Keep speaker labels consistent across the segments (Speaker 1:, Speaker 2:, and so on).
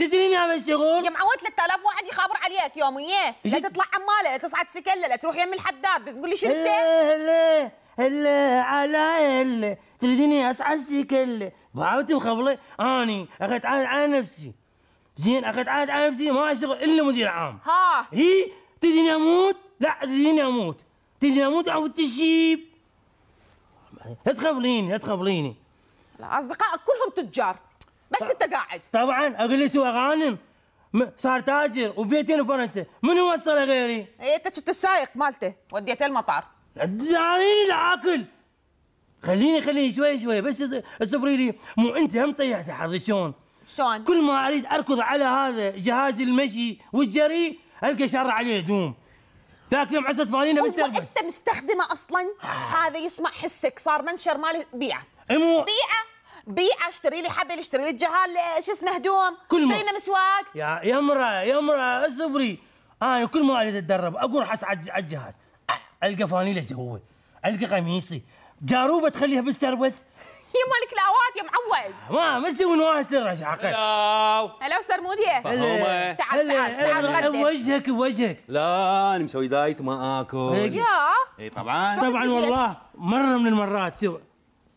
Speaker 1: شو تدريني هذا الشغل؟
Speaker 2: يا معود 3000 واحد يخابر عليك يوميا لا تطلع عمالة لا تصعد سكلة لا تروح يم الحداد. تقول لي شو انت
Speaker 1: هلا هلا على هلا. تريديني أصعد سيكله بعاوتي مخبلة. آني أخذت عهد على نفسي. زين أخذت عهد على نفسي. ما أشتغل إلا مدير عام.
Speaker 2: ها.
Speaker 1: هي؟ تدريني أموت؟ لا تدريني أموت. تدريني أموت أو تشيب. لا تخبليني لا تخبليني.
Speaker 2: أصدقائك كلهم تجار. بس انت قاعد.
Speaker 1: طبعا أقول لي سوى غانم م- صار تاجر وبيتين وفرنسا منو وصله غيري؟
Speaker 2: إيه، أنت كنت السايق مالته؟ وديته المطار.
Speaker 1: داريني لاكل خليني خليني شوي شوي بس اصبري لي. مو أنت هم طيحت حظي شلون؟
Speaker 2: شلون؟
Speaker 1: كل ما أريد أركض على هذا جهاز المشي والجري ألقى شر عليه هدوم ذاك يوم عصت فانينا بس. البس
Speaker 2: أنت مستخدمه أصلا؟ هذا يسمع حسك صار منشر مالي بيعه.
Speaker 1: مو
Speaker 2: بيعه؟ بيعة اشتري لي حبل اشتري لي جهال شو اسمه هدوم. اشتري لنا مسواق
Speaker 1: يا يا امراه يا امراه اصبري أنا كل ما اريد اتدرب. أقول راح اصعد على الجهاز. ألقى فانيله جوه ألقى قميصي. جاروبة تخليها بالسربس
Speaker 2: هي مالك الأوقات يا معود.
Speaker 1: ما ما تسوي نواس ترى حقك.
Speaker 3: هلاو
Speaker 2: هلا سرموديه
Speaker 3: فهومة.
Speaker 2: تعال تعال تعال غدي
Speaker 1: بوجهك بوجهك
Speaker 3: لا أنا مسوي دايت ما آكل.
Speaker 2: يا.
Speaker 3: اي طبعا.
Speaker 1: طبعا والله مرة من المرات. شوف.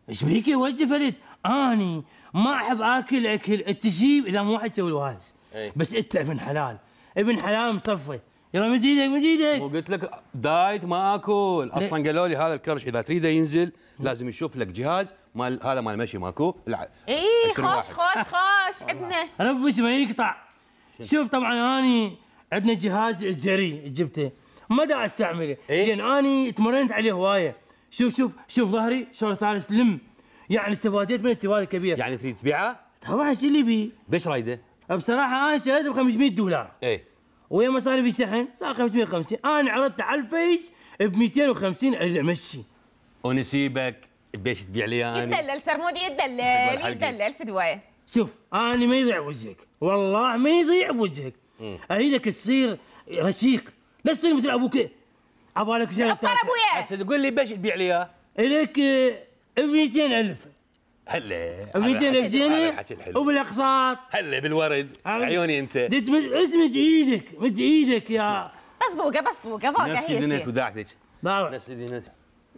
Speaker 1: إيش بيك يا وجه فريد؟ اني ما احب اكل اكل التشيب اذا مو الواس
Speaker 3: إيه.
Speaker 1: بس انت ابن حلال. ابن حلال مصفي. يلا مد إيدك مد إيدك
Speaker 3: وقلت لك دايت ما اكل. أصلا قالوا لي هذا الكرش اذا تريده ينزل لازم يشوف لك جهاز. مال هذا مال مشي ماكو. لا إي
Speaker 2: خوش. خوش خوش. عندنا.
Speaker 1: رب اسمه يقطع. شوف طبعا أني عندنا جهاز جري جبته. ما دا أستعمله.
Speaker 3: إيه؟
Speaker 1: لأن أني تمرنت عليه هواية. شوف شوف شوف ظهري شلون صار سلم يعني استفادت من استفادة كبيرة.
Speaker 3: يعني تريد تبيعه؟
Speaker 1: طبعا إيش اللي بي؟
Speaker 3: بيش رايده؟
Speaker 1: بصراحة أنا اشتريته ب 500 دولار.
Speaker 3: إيه.
Speaker 1: ويا ما صار في الشحن صار 550 أنا عرضته على الفيس ب 250 امشي
Speaker 3: ونسيبك. بيش تبيع لي أنا؟
Speaker 2: يتدلل سرمودي يتدلل يتدلل في دواية.
Speaker 1: شوف أنا ما يضيع وجهك. والله ما يضيع وجهك. أريدك تصير رشيق. لا تصير مثل أبوك. عبالك
Speaker 2: شغلة أفكر
Speaker 3: أبويا. تقول لي بيش تبيع لي
Speaker 1: إياه؟ إليك ب200000
Speaker 3: هلا. ب200000
Speaker 1: زينه وبالأقساط.
Speaker 3: هلا بالورد. عيوني أنت.
Speaker 1: دت بس إيدك. مد إيدك يا
Speaker 2: بس ضوقه بس ضوقه
Speaker 3: ضوقه
Speaker 2: هيك
Speaker 3: نفسي
Speaker 2: دينت
Speaker 3: وداعتك نفسي دينت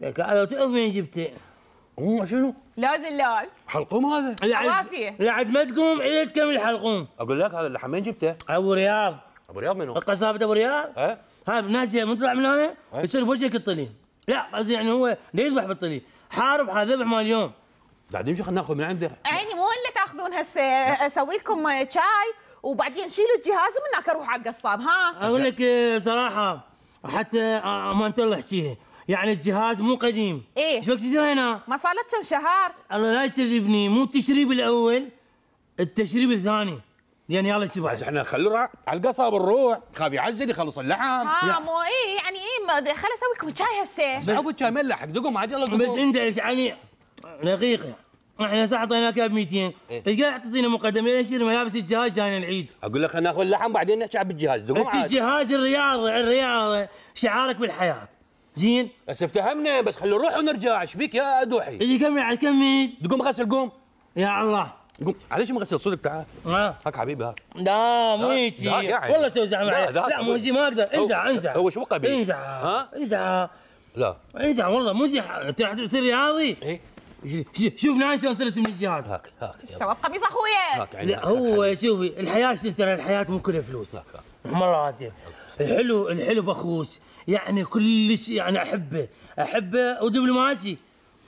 Speaker 1: لك على تعرف وين جبته هم
Speaker 3: أمم، شنو؟
Speaker 2: لوز اللوز.
Speaker 3: حلقوم هذا؟
Speaker 2: وافيه
Speaker 1: لعد ما تقوم الا تكمل حلقوم
Speaker 3: أقول لك هذا اللحم من جبته؟
Speaker 1: أبو رياض.
Speaker 3: أبو رياض منو؟
Speaker 1: قصابة أبو رياض؟
Speaker 3: ها؟
Speaker 1: ها نازله يعني من طلع من هنا؟ يصير بوجهك الطلي لا قصدي يعني هو ليذبح يذبح بالطلي حارب هذا ذبح مال اليوم.
Speaker 3: بعدين شو خلينا ناخذ من عنده
Speaker 2: عيني مو الا تأخذون هسه أسوي لكم شاي وبعدين شيلوا الجهاز ومن هناك أروح على القصاب ها؟
Speaker 1: أقول لك آه، صراحة حتى آه، امانه الله احكيها يعني الجهاز مو قديم.
Speaker 2: إيه.
Speaker 1: إيش وقت هنا؟
Speaker 2: ما صار لك كم شهر؟
Speaker 1: الله لا يكذبني مو التشريب الأول التشريب الثاني. يعني يلا شو
Speaker 3: بس إحنا خلوه على القصب نروح خاف يعزل يخلص اللحم.
Speaker 2: ها مو إيه يعني إيه ما- خل أسوي لكم شاي هسه.
Speaker 3: أبو كان ملح دقهم عاد يلا
Speaker 1: بس أنت يعني دقيقه إحنا صح اعطيناك ب 200
Speaker 3: إيه.
Speaker 1: إيش قاعد تعطينا مقدمة؟ ليش ملابس الجهاز جاينا العيد.
Speaker 3: أقول لك خلينا ناخذ اللحم بعدين نحكي بالجهاز. دقهم
Speaker 1: أنت
Speaker 3: عاد
Speaker 1: الجهاز الرياضه الرياضه شعارك بالحياة. زين؟
Speaker 3: بس افتهمنا بس خلينا نروح ونرجع. إيش بيك يا دوحي؟
Speaker 1: اللي كمل على كمل
Speaker 3: قوم غسل قوم.
Speaker 1: يا الله.
Speaker 3: قوم ليش مغسل صدق تعال.
Speaker 1: ها
Speaker 3: هاك حبيبي هاك.
Speaker 1: لا مو هيجي. والله سوي زعل
Speaker 3: لا،
Speaker 1: معي
Speaker 3: لا،
Speaker 1: مو زي ما أقدر. انزع انزع.
Speaker 3: هو شو قبيل؟
Speaker 1: انزع.
Speaker 3: ها؟
Speaker 1: انزع.
Speaker 3: لا.
Speaker 1: انزع والله مو زي انت راح تصير رياضي. إيه. شوف ناس شلون صرت من الجهاز.
Speaker 3: هاك هاك.
Speaker 2: سوى بقميص
Speaker 3: أخويا.
Speaker 1: لا هو. شوفي الحياة ترى الحياة مو كلها فلوس. مرات. الحلو الحلو بخوش. يعني كلش يعني أحبه. أحبه ودبلوماسي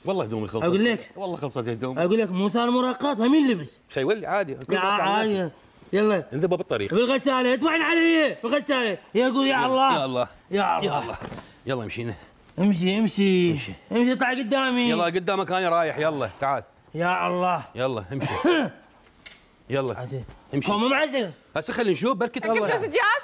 Speaker 3: والله هدومي خلصت
Speaker 1: أقول لك.
Speaker 3: والله خلصت هدومي
Speaker 1: أقول لك مو صار مرقط مين لبس
Speaker 3: شي ولي عادي.
Speaker 1: عادي. يلا.
Speaker 3: انذبه بالطريق.
Speaker 1: بالغساله ادفعنا علي. بالغساله يقول يا الله.
Speaker 3: يا الله
Speaker 1: يا
Speaker 3: يا
Speaker 1: الله.
Speaker 3: يلا مشينا
Speaker 1: امشي امشي.
Speaker 3: امشي.
Speaker 1: امشي اطلع قدامي.
Speaker 3: يلا قدامك أنا رايح. يلا تعال.
Speaker 1: يا الله.
Speaker 3: يلا امشي. يلا.
Speaker 1: عزيز
Speaker 3: امشي.
Speaker 1: هو مو معزل
Speaker 3: هسه خلينا نشوف بركة
Speaker 2: جبت
Speaker 3: الله.
Speaker 2: الجهاز